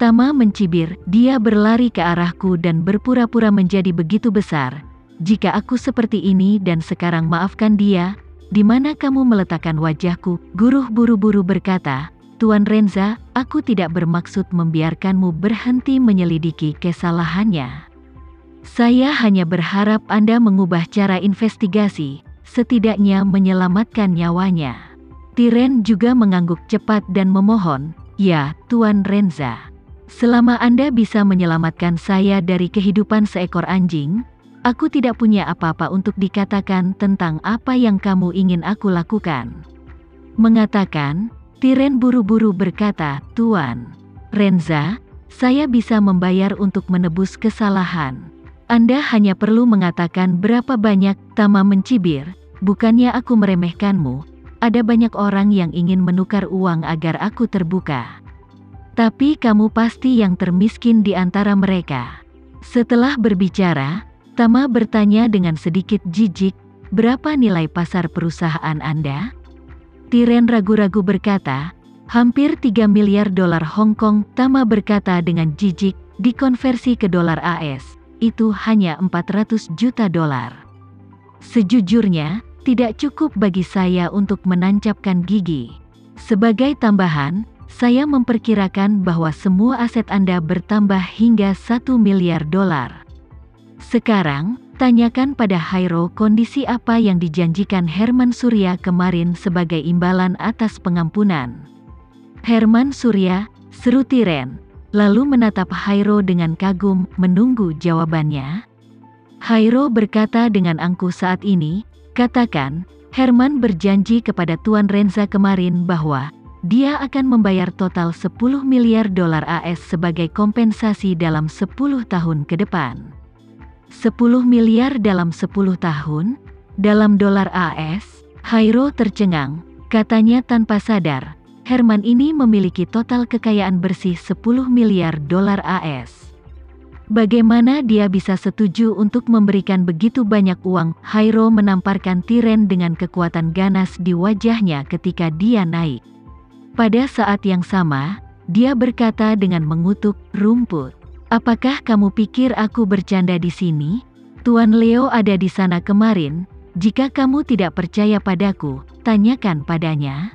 Tama mencibir, dia berlari ke arahku dan berpura-pura menjadi begitu besar. Jika aku seperti ini dan sekarang maafkan dia, di mana kamu meletakkan wajahku? Guru buru-buru berkata, Tuan Renza, aku tidak bermaksud membiarkanmu berhenti menyelidiki kesalahannya. Saya hanya berharap Anda mengubah cara investigasi, setidaknya menyelamatkan nyawanya. Tiren juga mengangguk cepat dan memohon, Ya, Tuan Renza. Selama Anda bisa menyelamatkan saya dari kehidupan seekor anjing, aku tidak punya apa-apa untuk dikatakan tentang apa yang kamu ingin aku lakukan. Mengatakan, Tiren buru-buru berkata, Tuan, Renza, saya bisa membayar untuk menebus kesalahan. Anda hanya perlu mengatakan berapa banyak, Tama mencibir, bukannya aku meremehkanmu, ada banyak orang yang ingin menukar uang agar aku terbuka. Tapi kamu pasti yang termiskin di antara mereka. Setelah berbicara, Tama bertanya dengan sedikit jijik, berapa nilai pasar perusahaan Anda? Tiren ragu-ragu berkata, hampir 3 miliar dolar Hong Kong, Tama berkata dengan jijik, dikonversi ke dolar AS, itu hanya 400 juta dolar. Sejujurnya, tidak cukup bagi saya untuk menancapkan gigi. Sebagai tambahan, saya memperkirakan bahwa semua aset Anda bertambah hingga 1 miliar dolar. Sekarang, tanyakan pada Hairo kondisi apa yang dijanjikan Herman Surya kemarin sebagai imbalan atas pengampunan. Herman Surya, seru Tiren, lalu menatap Hairo dengan kagum, menunggu jawabannya. Hairo berkata dengan angkuh saat ini, katakan, Herman berjanji kepada Tuan Renza kemarin bahwa dia akan membayar total 10 miliar dolar AS sebagai kompensasi dalam 10 tahun ke depan. 10 miliar dalam 10 tahun? Dalam dolar AS? Hairo tercengang, katanya tanpa sadar, Herman ini memiliki total kekayaan bersih 10 miliar dolar AS. Bagaimana dia bisa setuju untuk memberikan begitu banyak uang? Hairo menamparkan tiren dengan kekuatan ganas di wajahnya ketika dia naik. Pada saat yang sama, dia berkata dengan mengutuk rumput. Apakah kamu pikir aku bercanda di sini? Tuan Leo ada di sana kemarin. Jika kamu tidak percaya padaku, tanyakan padanya.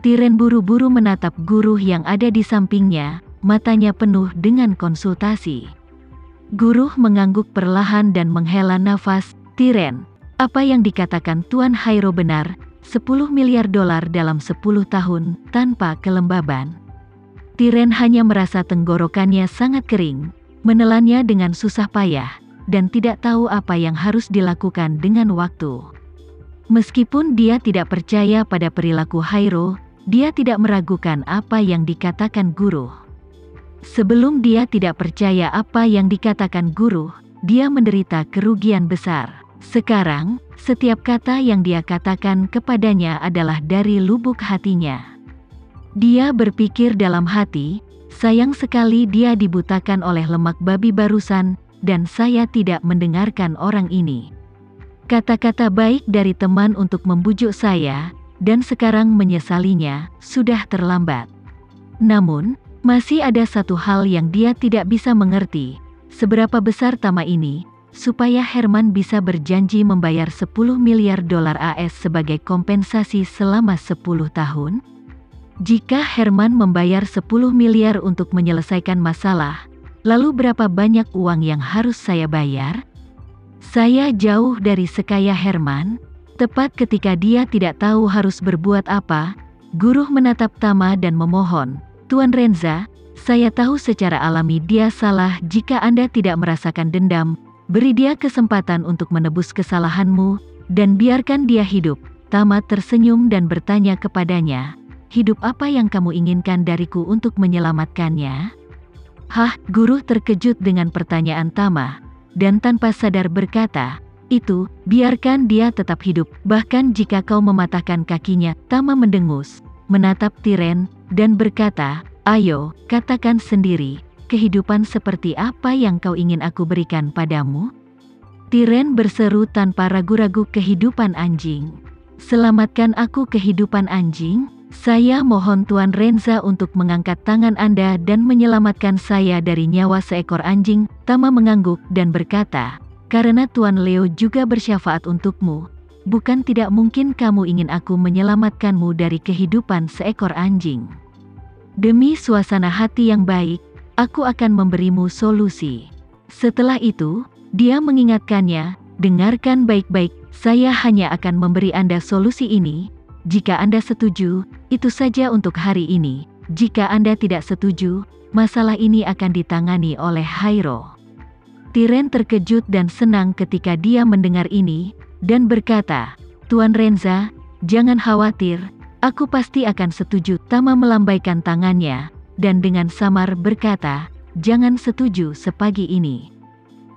Tiren buru-buru menatap guru yang ada di sampingnya, matanya penuh dengan konsultasi. Guru mengangguk perlahan dan menghela nafas, Tiren, apa yang dikatakan Tuan Hairo benar, 10 miliar dolar dalam 10 tahun, tanpa kelembaban. Tiren hanya merasa tenggorokannya sangat kering, menelannya dengan susah payah, dan tidak tahu apa yang harus dilakukan dengan waktu. Meskipun dia tidak percaya pada perilaku Hairo, dia tidak meragukan apa yang dikatakan guru. Sebelum dia tidak percaya apa yang dikatakan guru, dia menderita kerugian besar. Sekarang, setiap kata yang dia katakan kepadanya adalah dari lubuk hatinya. Dia berpikir dalam hati, sayang sekali dia dibutakan oleh lemak babi barusan, dan saya tidak mendengarkan orang ini. Kata-kata baik dari teman untuk membujuk saya, dan sekarang menyesalinya, sudah terlambat. Namun, masih ada satu hal yang dia tidak bisa mengerti, seberapa besar Tama ini, supaya Herman bisa berjanji membayar 10 miliar dolar AS sebagai kompensasi selama 10 tahun? Jika Herman membayar 10 miliar untuk menyelesaikan masalah, lalu berapa banyak uang yang harus saya bayar? Saya jauh dari sekaya Herman, tepat ketika dia tidak tahu harus berbuat apa, guru menatap Tama dan memohon, Tuan Renza, saya tahu secara alami dia salah jika Anda tidak merasakan dendam, Beri dia kesempatan untuk menebus kesalahanmu, dan biarkan dia hidup. Tama tersenyum dan bertanya kepadanya, hidup apa yang kamu inginkan dariku untuk menyelamatkannya? Hah, guru terkejut dengan pertanyaan Tama, dan tanpa sadar berkata, itu, biarkan dia tetap hidup, bahkan jika kau mematahkan kakinya, Tama mendengus, menatap Tiren, dan berkata, ayo, katakan sendiri, kehidupan seperti apa yang kau ingin aku berikan padamu? Tiren berseru tanpa ragu-ragu kehidupan anjing. Selamatkan aku kehidupan anjing, Saya mohon Tuan Renza untuk mengangkat tangan Anda dan menyelamatkan saya dari nyawa seekor anjing. Tama mengangguk dan berkata, karena Tuan Leo juga bersyafaat untukmu, bukan tidak mungkin kamu ingin aku menyelamatkanmu dari kehidupan seekor anjing. Demi suasana hati yang baik, aku akan memberimu solusi. Setelah itu, dia mengingatkannya, dengarkan baik-baik, saya hanya akan memberi Anda solusi ini, jika Anda setuju, itu saja untuk hari ini. Jika Anda tidak setuju, masalah ini akan ditangani oleh Hairo. Tiren terkejut dan senang ketika dia mendengar ini, dan berkata, Tuan Renza, jangan khawatir, aku pasti akan setuju. Tama melambaikan tangannya, dan dengan samar berkata, jangan setuju sepagi ini.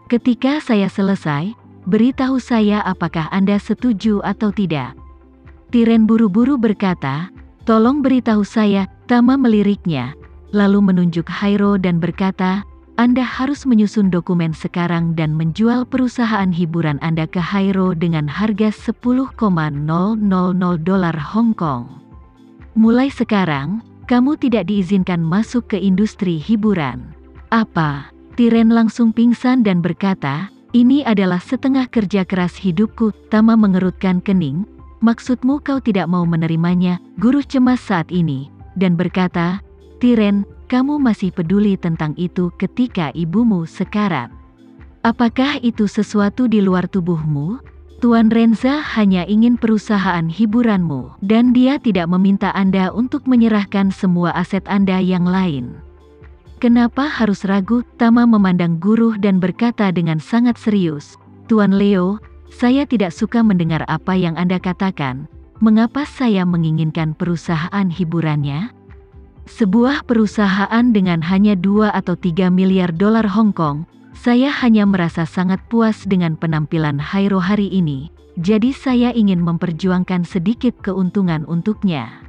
Ketika saya selesai, beritahu saya apakah Anda setuju atau tidak. Tiren buru-buru berkata, tolong beritahu saya, Tama meliriknya, lalu menunjuk Hairo dan berkata, Anda harus menyusun dokumen sekarang dan menjual perusahaan hiburan Anda ke Hairo dengan harga 10,000 dolar Hong Kong. Mulai sekarang, kamu tidak diizinkan masuk ke industri hiburan. Apa? Tiren langsung pingsan dan berkata, ini adalah setengah kerja keras hidupku. Tama mengerutkan kening, Maksudmu kau tidak mau menerimanya, guru cemas saat ini, dan berkata, Tiren, kamu masih peduli tentang itu ketika ibumu sekarat. Apakah itu sesuatu di luar tubuhmu? Tuan Renza hanya ingin perusahaan hiburanmu, dan dia tidak meminta Anda untuk menyerahkan semua aset Anda yang lain. Kenapa harus ragu? Tama memandang guru dan berkata dengan sangat serius, Tuan Leo, saya tidak suka mendengar apa yang Anda katakan. Mengapa saya menginginkan perusahaan hiburannya? Sebuah perusahaan dengan hanya 2 atau 3 miliar dolar Hong Kong, saya hanya merasa sangat puas dengan penampilan Hairo hari ini, jadi saya ingin memperjuangkan sedikit keuntungan untuknya.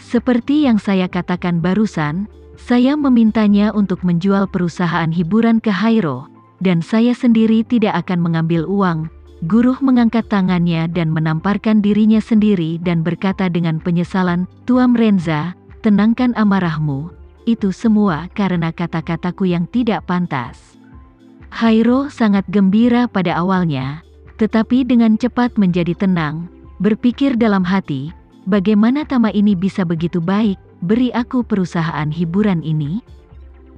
Seperti yang saya katakan barusan, saya memintanya untuk menjual perusahaan hiburan ke Hairo, dan saya sendiri tidak akan mengambil uang, Guru mengangkat tangannya dan menamparkan dirinya sendiri dan berkata dengan penyesalan, Tuam Renza, tenangkan amarahmu, itu semua karena kata-kataku yang tidak pantas. Hairo sangat gembira pada awalnya, tetapi dengan cepat menjadi tenang, berpikir dalam hati, bagaimana Tama ini bisa begitu baik, beri aku perusahaan hiburan ini,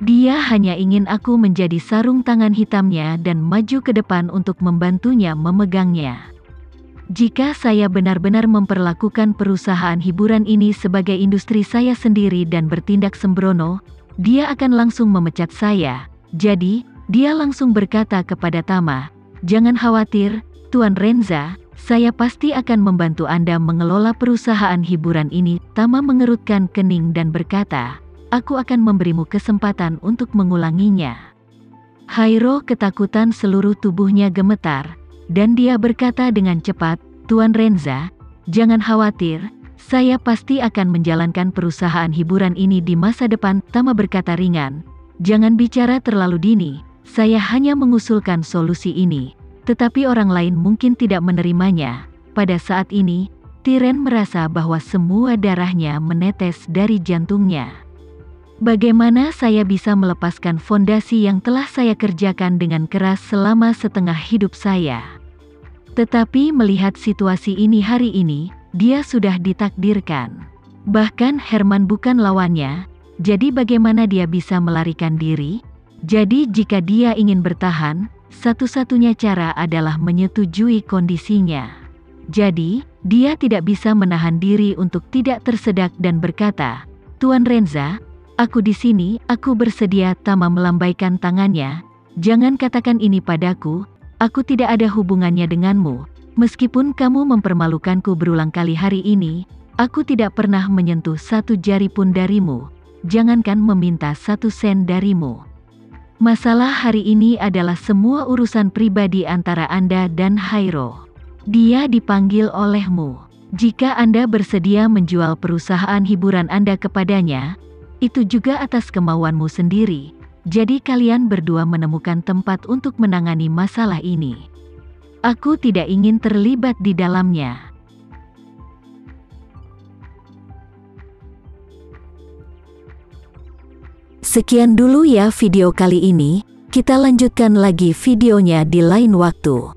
dia hanya ingin aku menjadi sarung tangan hitamnya dan maju ke depan untuk membantunya memegangnya. Jika saya benar-benar memperlakukan perusahaan hiburan ini sebagai industri saya sendiri dan bertindak sembrono, dia akan langsung memecat saya. Jadi, dia langsung berkata kepada Tama, "Jangan khawatir, Tuan Renza, saya pasti akan membantu Anda mengelola perusahaan hiburan ini." Tama mengerutkan kening dan berkata, aku akan memberimu kesempatan untuk mengulanginya. Hairo ketakutan seluruh tubuhnya gemetar, dan dia berkata dengan cepat, Tuan Renza, jangan khawatir, saya pasti akan menjalankan perusahaan hiburan ini di masa depan. Tama berkata ringan, jangan bicara terlalu dini, saya hanya mengusulkan solusi ini, tetapi orang lain mungkin tidak menerimanya. Pada saat ini, Tiren merasa bahwa semua darahnya menetes dari jantungnya. Bagaimana saya bisa melepaskan fondasi yang telah saya kerjakan dengan keras selama setengah hidup saya? Tetapi melihat situasi ini hari ini, dia sudah ditakdirkan. Bahkan Herman bukan lawannya, jadi bagaimana dia bisa melarikan diri? Jadi jika dia ingin bertahan, satu-satunya cara adalah menyetujui kondisinya. Jadi, dia tidak bisa menahan diri untuk tidak tersedak dan berkata, Tuan Renza, Aku di sini, aku bersedia. Tama melambaikan tangannya. Jangan katakan ini padaku, aku tidak ada hubungannya denganmu. Meskipun kamu mempermalukanku berulang kali hari ini, aku tidak pernah menyentuh satu jari pun darimu. Jangankan meminta satu sen darimu. Masalah hari ini adalah semua urusan pribadi antara Anda dan Hairo. Dia dipanggil olehmu. Jika Anda bersedia menjual perusahaan hiburan Anda kepadanya, itu juga atas kemauanmu sendiri. Jadi kalian berdua menemukan tempat untuk menangani masalah ini. Aku tidak ingin terlibat di dalamnya. Sekian dulu ya video kali ini, kita lanjutkan lagi videonya di lain waktu.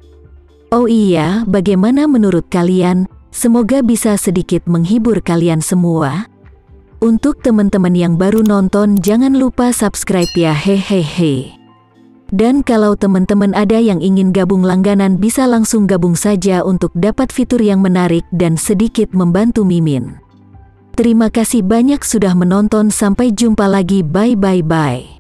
Oh iya, bagaimana menurut kalian? Semoga bisa sedikit menghibur kalian semua. Untuk teman-teman yang baru nonton jangan lupa subscribe ya hehehe. Dan kalau teman-teman ada yang ingin gabung langganan bisa langsung gabung saja untuk dapat fitur yang menarik dan sedikit membantu Mimin. Terima kasih banyak sudah menonton sampai jumpa lagi bye bye bye.